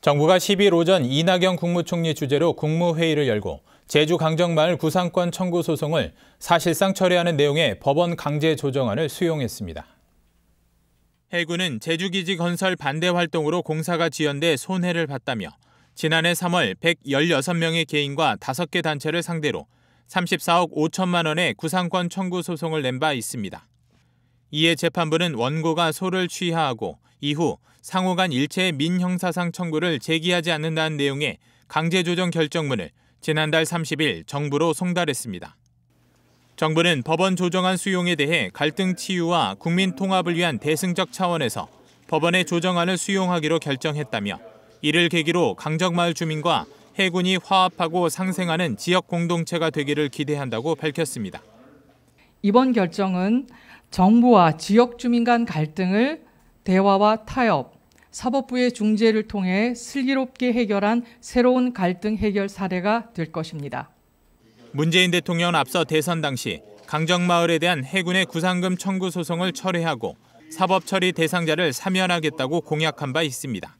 정부가 10일 오전 이낙연 국무총리 주재로 국무회의를 열고 제주 강정마을 구상권 청구 소송을 사실상 철회하는 내용의 법원 강제 조정안을 수용했습니다. 해군은 제주기지 건설 반대 활동으로 공사가 지연돼 손해를 봤다며 지난해 3월 116명의 개인과 5개 단체를 상대로 34억 5천만 원의 구상권 청구 소송을 낸 바 있습니다. 이에 재판부는 원고가 소를 취하하고 이후 상호 간 일체의 민형사상 청구를 제기하지 않는다는 내용의 강제조정 결정문을 지난달 30일 정부로 송달했습니다. 정부는 법원 조정안 수용에 대해 갈등 치유와 국민 통합을 위한 대승적 차원에서 법원의 조정안을 수용하기로 결정했다며 이를 계기로 강정마을 주민과 해군이 화합하고 상생하는 지역 공동체가 되기를 기대한다고 밝혔습니다. 이번 결정은 정부와 지역 주민 간 갈등을 대화와 타협, 사법부의 중재를 통해 슬기롭게 해결한 새로운 갈등 해결 사례가 될 것입니다. 문재인 대통령은 앞서 대선 당시 강정마을에 대한 해군의 구상금 청구 소송을 철회하고 사법 처리 대상자를 사면하겠다고 공약한 바 있습니다.